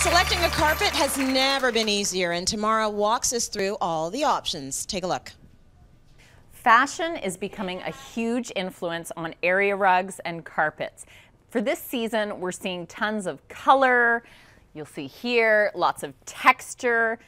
Selecting a carpet has never been easier, and Tamara walks us through all the options. Take a look. Fashion is becoming a huge influence on area rugs and carpets. For this season, we're seeing tons of color. You'll see here lots of texture,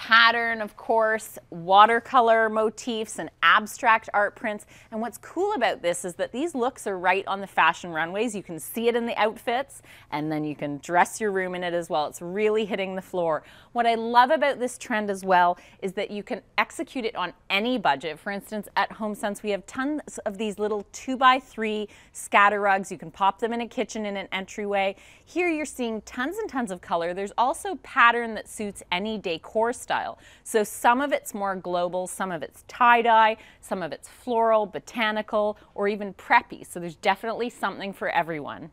pattern, of course, watercolor motifs and abstract art prints. And what's cool about this is that these looks are right on the fashion runways. You can see it in the outfits and then you can dress your room in it as well. It's really hitting the floor. What I love about this trend as well is that you can execute it on any budget. For instance, at HomeSense, we have tons of these little two by three scatter rugs. You can pop them in a kitchen in an entryway. Here you're seeing tons and tons of color. There's also pattern that suits any decor style So some of it's more global, some of it's tie-dye, some of it's floral, botanical, or even preppy. So there's definitely something for everyone.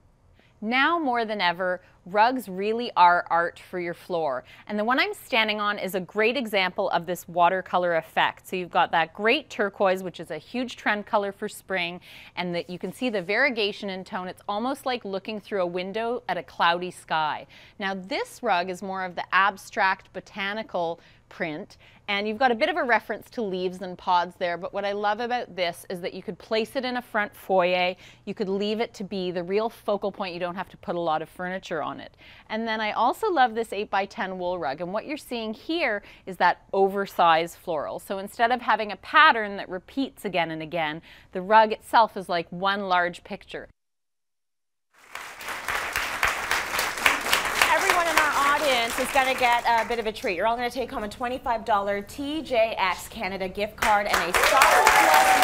Now more than ever, rugs really are art for your floor. And the one I'm standing on is a great example of this watercolor effect. So you've got that great turquoise, which is a huge trend color for spring, and that you can see the variegation in tone. It's almost like looking through a window at a cloudy sky. Now this rug is more of the abstract botanical print. And you've got a bit of a reference to leaves and pods there, but what I love about this is that you could place it in a front foyer, you could leave it to be the real focal point, you don't have to put a lot of furniture on it. And then I also love this 8 by 10 wool rug, and what you're seeing here is that oversized floral. So instead of having a pattern that repeats again and again, the rug itself is like one large picture. Everyone in our audience is going to get a bit of a treat. You're all going to take home a $25 TJX Canada gift card and a Star Plus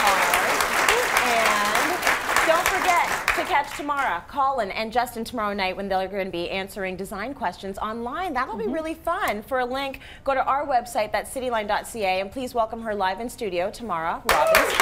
card. And don't forget to catch Tamara, Colin, and Justin tomorrow night when they're going to be answering design questions online. That'll mm -hmm. be mm-hmm. really fun. For a link, go to our website, that's cityline.ca, and please welcome her live in studio, Tamara Robbins.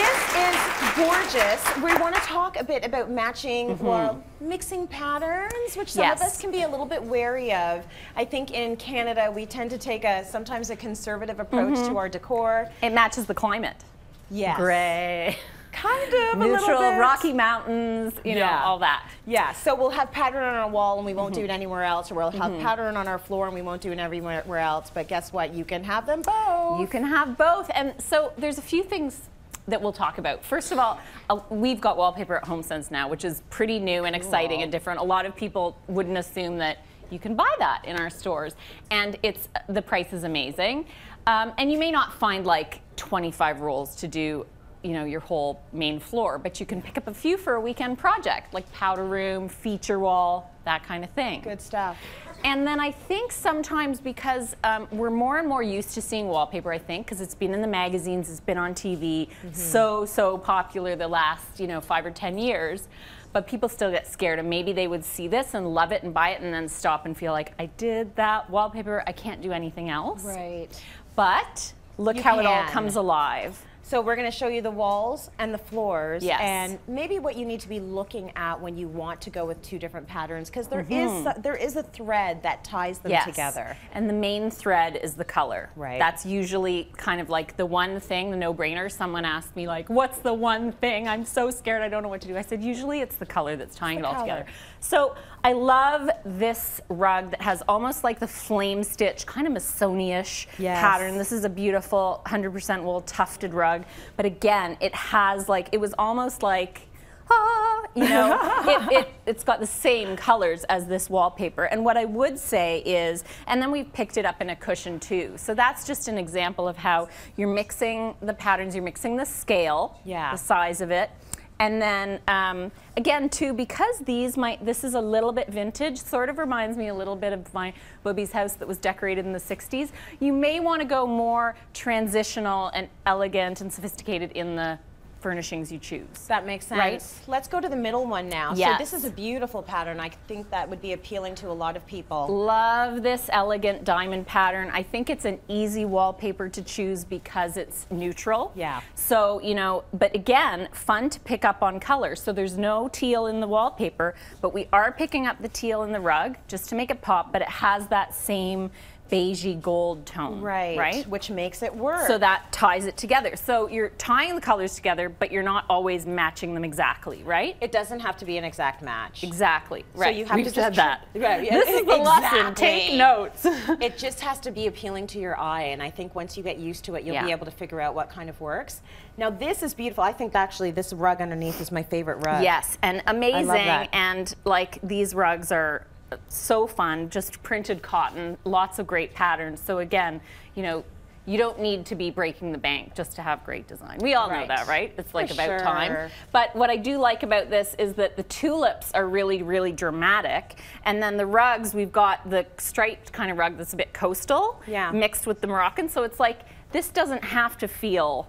This is gorgeous. We want to talk a bit about matching, mm -hmm. well, mixing patterns, which some yes. of us can be a little bit wary of. I think in Canada, we tend to take a sometimes a conservative approach mm -hmm. to our decor. It matches the climate. Yes. Gray kind of neutral rocky mountains you know yeah. all that yeah so we'll have pattern on our wall and we won't mm -hmm. do it anywhere else or we'll have mm -hmm. pattern on our floor and we won't do it everywhere else but guess what you can have them both you can have both and so there's a few things that we'll talk about. First of all, uh, we've got wallpaper at HomeSense now, which is pretty new and exciting cool. and different. A lot of people wouldn't assume that you can buy that in our stores. And it's the price is amazing. Um, and you may not find like 25 rolls to do you know, your whole main floor, but you can pick up a few for a weekend project, like powder room, feature wall, that kind of thing. Good stuff. And then I think sometimes because um, we're more and more used to seeing wallpaper, I think, because it's been in the magazines, it's been on TV, mm -hmm. so, so popular the last, you know, five or 10 years. But people still get scared and maybe they would see this and love it and buy it and then stop and feel like, I did that wallpaper, I can't do anything else. Right. But look you how can. it all comes alive. So we're going to show you the walls and the floors yes. and maybe what you need to be looking at when you want to go with two different patterns because there mm -hmm. is there is a thread that ties them yes. together. And the main thread is the color. Right. That's usually kind of like the one thing, the no-brainer. Someone asked me like, what's the one thing? I'm so scared I don't know what to do. I said, usually it's the color that's tying it all color. together. So I love this rug that has almost like the flame stitch, kind of Missoni-ish yes. pattern. This is a beautiful 100% wool tufted rug rug. But again, it has like, it was almost like, ah, you know, it, it, it's got the same colors as this wallpaper. And what I would say is, and then we picked it up in a cushion too. So that's just an example of how you're mixing the patterns, you're mixing the scale, yeah. the size of it, and then um, again too, because these might, this is a little bit vintage, sort of reminds me a little bit of my Bobby's house that was decorated in the 60s. You may want to go more transitional and elegant and sophisticated in the furnishings you choose. That makes sense. Right? Let's go to the middle one now. Yes. So this is a beautiful pattern. I think that would be appealing to a lot of people. Love this elegant diamond pattern. I think it's an easy wallpaper to choose because it's neutral. Yeah. So, you know, but again, fun to pick up on color. So there's no teal in the wallpaper, but we are picking up the teal in the rug just to make it pop, but it has that same beigey gold tone. Right. Right. Which makes it work. So that ties it together. So you're tying the colors together, but you're not always matching them exactly, right? it doesn't have to be an exact match. Exactly. Right. you have We've to said that. Right, yeah, This is the lesson. Take notes. it just has to be appealing to your eye, and I think once you get used to it, you'll be able to figure out what kind of works. Now this is beautiful. I think actually this rug underneath is my favorite rug. Yes, and amazing. that. And like these rugs are so fun, just printed cotton, lots of great patterns. So again, you know, you don't need to be breaking the bank just to have great design. We all know that, right? It's like For about sure. time. But what I do like about this is that the tulips are really, really dramatic. And then the rugs, we've got the striped kind of rug that's a bit coastal Yeah. mixed with the Moroccan. So it's like, this doesn't have to feel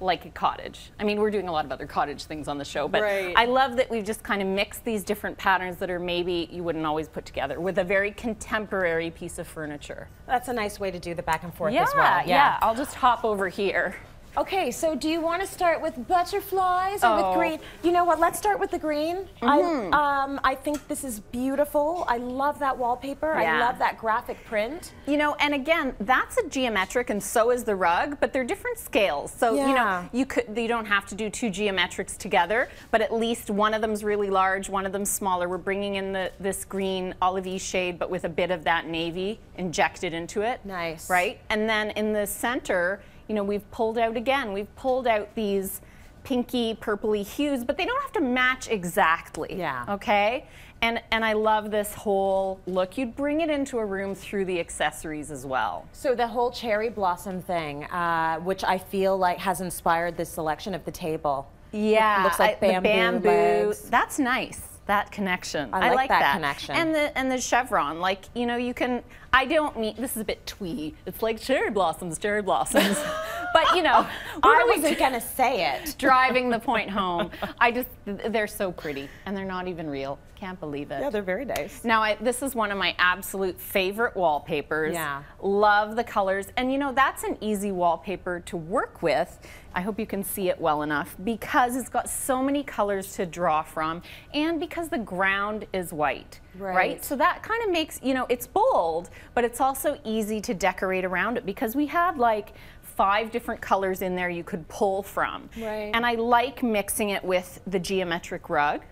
like a cottage. I mean, we're doing a lot of other cottage things on the show, but Right. I love that we've just kind of mixed these different patterns that are maybe you wouldn't always put together with a very contemporary piece of furniture. That's a nice way to do the back and forth Yeah, as well. yeah. I'll just hop over here. Okay, so do you want to start with butterflies or Oh. with green? You know what? Let's start with the green. Mm-hmm. I, um, I think this is beautiful. I love that wallpaper. I love that graphic print. You know, and again, that's a geometric, and so is the rug, but they're different scales. So you know, you could you don't have to do two geometrics together, but at least one of them's really large, one of them's smaller. We're bringing in the this green olivey shade, but with a bit of that navy injected into it. Nice. right? And then in the center, you know, we've pulled out again. We've pulled out these pinky, purpley hues, but they don't have to match exactly. Yeah. Okay. And and I love this whole look. You'd bring it into a room through the accessories as well. So the whole cherry blossom thing, uh, which I feel like has inspired this selection of the table. Yeah, looks like I- bamboo bamboo. That's nice. That connection. I like that connection. And the and the chevron, like you know, you can. I don't mean this is a bit twee. It's like cherry blossoms, cherry blossoms. but you know, I really wasn't gonna say it. driving the point home. I just they're so pretty and they're not even real. Can't believe it. Yeah, they're very nice. Now, I, this is one of my absolute favorite wallpapers. Yeah. Love the colors. And you know, that's an easy wallpaper to work with. I hope you can see it well enough because it's got so many colors to draw from and because the ground is white. Right. So that kind of makes, you know, it's bold, but it's also easy to decorate around it because we have like five different colors in there you could pull from. Right. And I like mixing it with the geometric rug.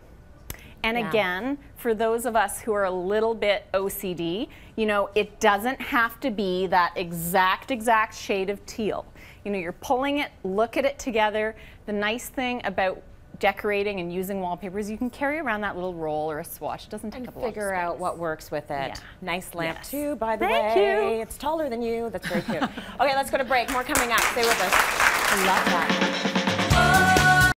And Yeah. again, for those of us who are a little bit OCD, you know, it doesn't have to be that exact, exact shade of teal. You know, you're pulling it, look at it together. The nice thing about decorating and using wallpapers, you can carry around that little roll or a swatch. It doesn't take up a lot of space. Figure out what works with it. Yeah. Nice lamp Yes. too, by the Thank way. you. It's taller than you. That's very cute. okay, let's go to break. More coming up. Stay with us. I love that.